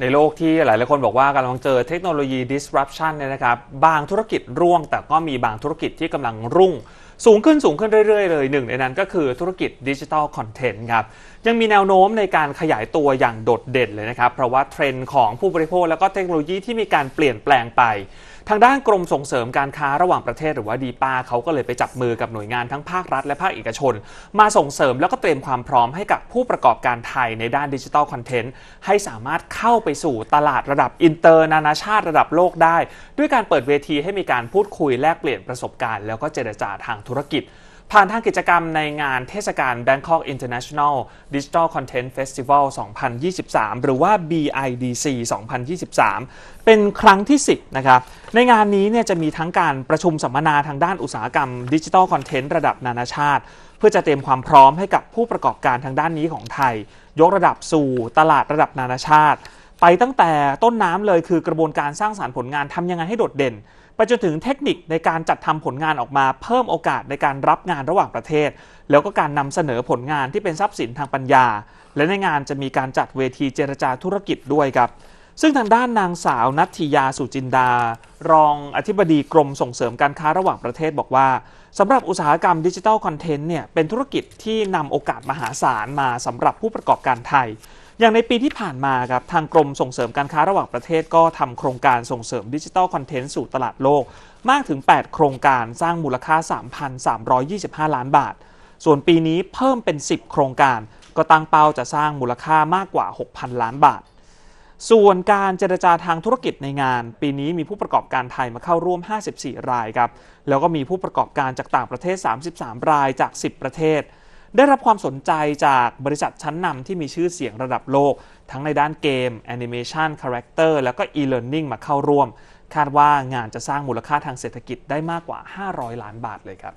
ในโลกที่หลายหลายคนบอกว่ากำลังเจอเทคโนโลยี disruption เนี่ยนะครับ บางธุรกิจร่วง แต่ก็มีบางธุรกิจที่กำลังรุ่ง สูงขึ้นสูงขึ้นเรื่อยๆ เลยหนึ่งในนั้นก็คือธุรกิจดิจิทัลคอนเทนต์ครับ ยังมีแนวโน้มในการขยายตัวอย่างโดดเด่นเลยนะครับ เพราะว่าเทรนด์ของผู้บริโภคแล้วก็เทคโนโลยีที่มีการเปลี่ยนแปลงไป ทางด้านกรมส่งเสริมการค้าระหว่างประเทศหรือว่าดีป้าเขาก็เลยไปจับมือกับหน่วยงานทั้งภาครัฐและภาคเอกชน มาส่งเสริมแล้วก็เตรียมความพร้อมให้กับผู้ประกอบการไทยในด้านดิจิทัลคอนเทนต์ให้สามารถเข้าไปสู่ตลาดระดับอินเตอร์นานาชาติระดับโลกได้ ด้วยการเปิดเวทีให้มีการพูดคุยแลกเปลี่ยนประสบการณ์ แล้วก็เจรจาทางธุรกิจ ผ่านทางกิจกรรมในงานเทศกาล Bangkok International Digital Content Festival 2023 หรือว่า BIDC 2023 เป็นครั้งที่ 10 นะครับ ในงานนี้เนี่ยจะมีทั้งการประชุมสัมมนาทางด้านอุตสาหกรรมดิจิทัลคอนเทนต์ระดับนานาชาติ เพื่อจะเตรียมความพร้อมให้กับผู้ประกอบการทางด้านนี้ของไทย ยกระดับสู่ตลาดระดับนานาชาติ ไปตั้งแต่ต้นน้ำเลยคือกระบวนการสร้างสารรค์ผลงานทำยังไงให้โดดเด่น ไปจนถึงเทคนิคในการจัดทำผลงานออกมาเพิ่มโอกาสในการรับงานระหว่างประเทศ แล้วก็การนำเสนอผลงานที่เป็นทรัพย์สินทางปัญญา และในงานจะมีการจัดเวทีเจรจาธุรกิจด้วยครับซึ่งทางด้านนางสาวนัทธิยาสุจินดา รองอธิบดีกรมส่งเสริมการค้าระหว่างประเทศบอกว่าสำหรับอุตสาหกรรมดิจิทัลคอนเทนต์เนี่ยเป็นธุรกิจที่นำโอกาสมหาศาลมาสำหรับผู้ประกอบการไทย อย่างในปีที่ผ่านมาครับทางกรมส่งเสริมการค้าระหว่างประเทศก็ทำโครงการส่งเสริมดิจิทัลคอนเทนต์สู่ตลาดโลก มากถึง 8 โครงการสร้างมูลค่า 3,325 ล้านบาท ส่วนปีนี้เพิ่มเป็น 10 โครงการ ก็ตั้งเป้าจะสร้างมูลค่ามากกว่า 6,000 ล้านบาท ส่วนการเจรจาทางธุรกิจในงาน ปีนี้มีผู้ประกอบการไทยมาเข้าร่วม 54 รายครับแล้วก็มีผู้ประกอบการจากต่างประเทศ 33 รายจาก 10 ประเทศ ได้รับความสนใจจากบริษัทชั้นนำที่มีชื่อเสียงระดับโลก ทั้งในด้านเกม แอนิเมชันคาแรคเตอร์แล้วก็ e-learning มาเข้าร่วม คาดว่างานจะสร้างมูลค่าทางเศรษฐกิจได้มากกว่า 500 ล้านบาทเลยครับ